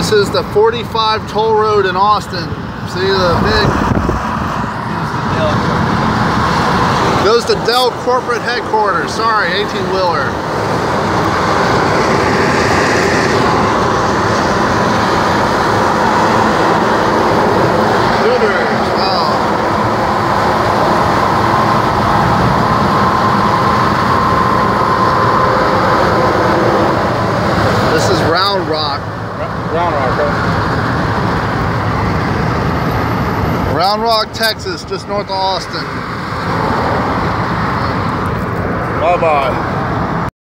This is the 45 toll road in Austin. See the big goes to Dell corporate headquarters. Sorry, 18 wheeler. This is Round Rock. Round Rock, Round Rock, Texas, just north of Austin. Bye-bye.